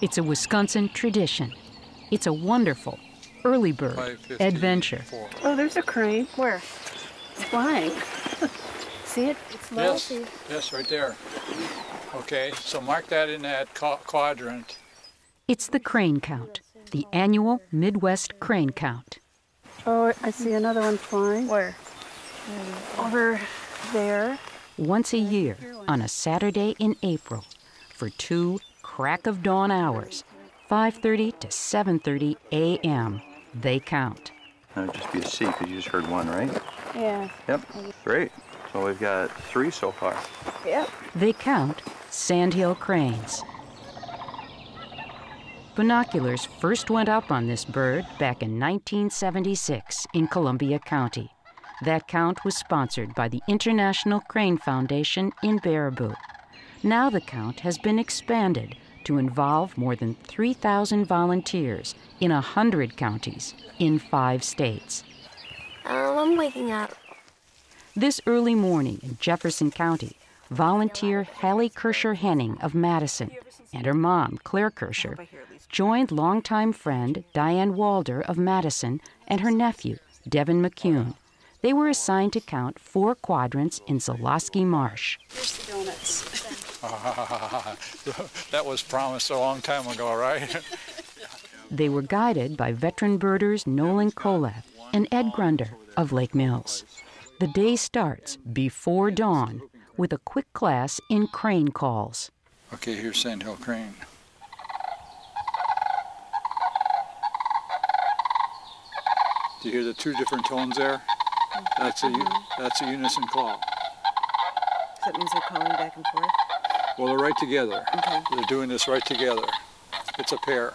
It's a Wisconsin tradition. It's a wonderful early bird adventure. Oh, there's a crane. Where? It's flying. See it? It's low. Yes, yes, right there. Okay, so mark that in that quadrant. It's the crane count, the annual Midwest crane count. Oh, I see another one flying. Where? Over there. Once a year, on a Saturday in April, for two crack of dawn hours, 5:30 to 7:30 a.m. They count. That would just be a C because you just heard one, right? Yeah. Yep. Great. So we've got three so far. Yep. They count sandhill cranes. Binoculars first went up on this bird back in 1976 in Columbia County. That count was sponsored by the International Crane Foundation in Baraboo. Now the count has been expanded to involve more than 3,000 volunteers in 100 counties in five states. Um, I'm waking up. This early morning in Jefferson County, volunteer Hallie Kirscher Henning of Madison and her mom, Claire Kirscher, joined longtime friend Diane Walder of Madison and her nephew, Devin McCune. They were assigned to count four quadrants in Zeloski Marsh. Here's the donuts. that was promised a long time ago, right? they were guided by veteran birders Nolan Koleth and Ed Grunder of Lake Mills. The day starts before dawn with a quick class in crane calls. Okay, here's Sandhill Crane. Do you hear the two different tones there? That's a mm-hmm. that's a unison call. That means they're calling back and forth. Well, they're right together. Okay. They're doing this right together. It's a pair.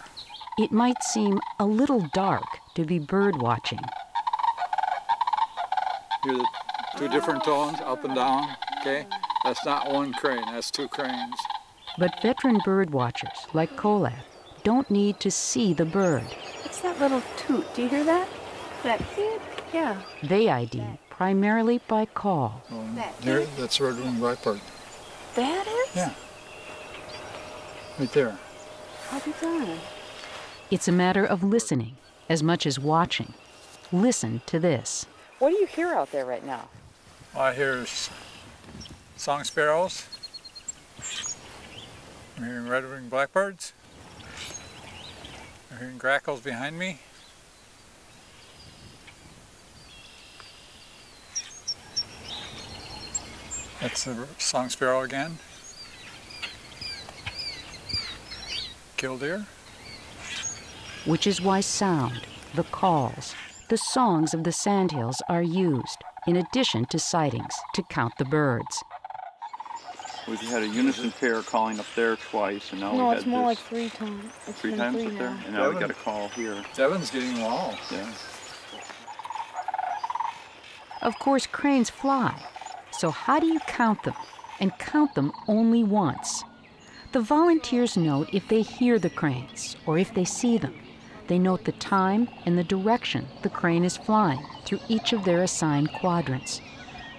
It might seem a little dark to be bird watching. Hear the two different tones, up and down. Okay, that's not one crane. That's two cranes. But veteran bird watchers like Koleth don't need to see the bird. What's that little toot? Do you hear that? That beep? Yeah. They ID primarily by call. Um, there, that's red-winged blackbird. That is? Yeah. Right there. I'll be darned. It's a matter of listening as much as watching. Listen to this. What do you hear out there right now? I hear song sparrows. I'm hearing red-winged blackbirds. I'm hearing grackles behind me. That's the song sparrow again. Killdeer. Which is why sound, the calls, the songs of the sandhills are used, in addition to sightings, to count the birds. We've had a unison pair calling up there twice, and now no, we it's had more this like three times. It's three times three up there, and now we got a call here. Devin's getting them all. Yeah. Of course, cranes fly. So, how do you count them? And count them only once. The volunteers note if they hear the cranes or if they see them. They note the time and the direction the crane is flying through each of their assigned quadrants.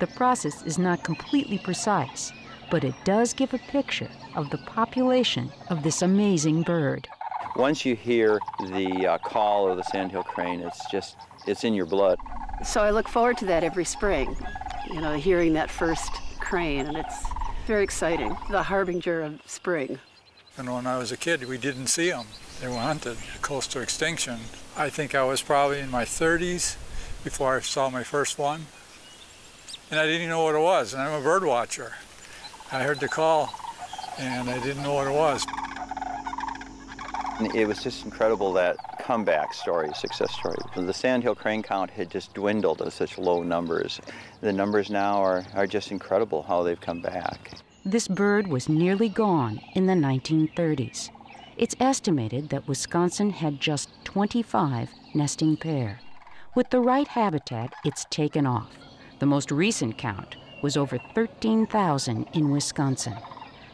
The process is not completely precise, but it does give a picture of the population of this amazing bird. Once you hear the uh, call of the sandhill crane, it's just, it's in your blood. So I look forward to that every spring, you know, hearing that first crane, and it's very exciting, the harbinger of spring. And when I was a kid, we didn't see them. They were hunted close to extinction. I think I was probably in my 30s before I saw my first one. And I didn't even know what it was, and I'm a bird watcher. I heard the call, and I didn't know what it was. It was just incredible that comeback story, success story. The sandhill crane count had just dwindled to such low numbers. The numbers now are, are just incredible how they've come back. This bird was nearly gone in the 1930s. It's estimated that Wisconsin had just 25 nesting pair. With the right habitat, it's taken off. The most recent count was over 13,000 in Wisconsin.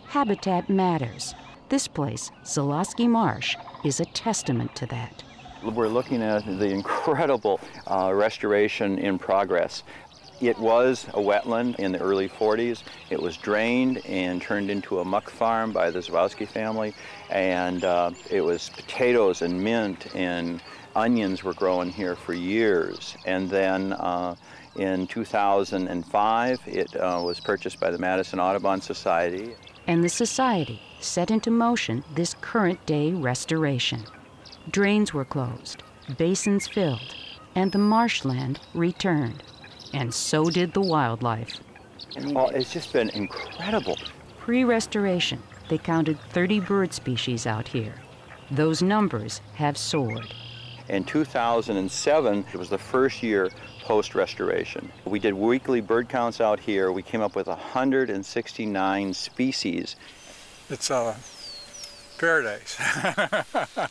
Habitat matters. This place, Zeloski Marsh, is a testament to that. We're looking at the incredible uh, restoration in progress. It was a wetland in the early 40s. It was drained and turned into a muck farm by the Zawadzki family, and uh, it was potatoes and mint and onions were growing here for years. And then uh, in 2005, it uh, was purchased by the Madison Audubon Society. And the Society set into motion this current day restoration. Drains were closed, basins filled, and the marshland returned and so did the wildlife. Oh, it's just been incredible. Pre restoration, they counted 30 bird species out here. Those numbers have soared. In 2007, it was the first year post restoration. We did weekly bird counts out here. We came up with 169 species. It's a paradise.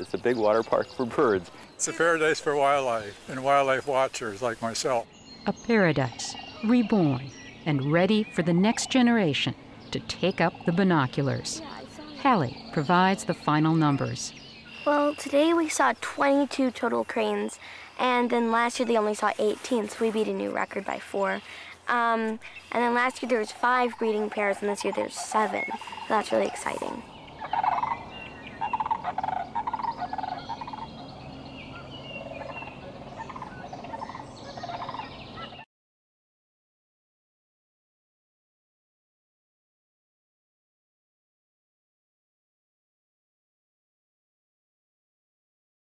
it's a big water park for birds. It's a paradise for wildlife and wildlife watchers like myself. A paradise, reborn and ready for the next generation to take up the binoculars. Hallie provides the final numbers. Well, today we saw 22 total cranes, and then last year they only saw 18, so we beat a new record by four. Um, and then last year there was five breeding pairs, and this year there's seven. So that's really exciting.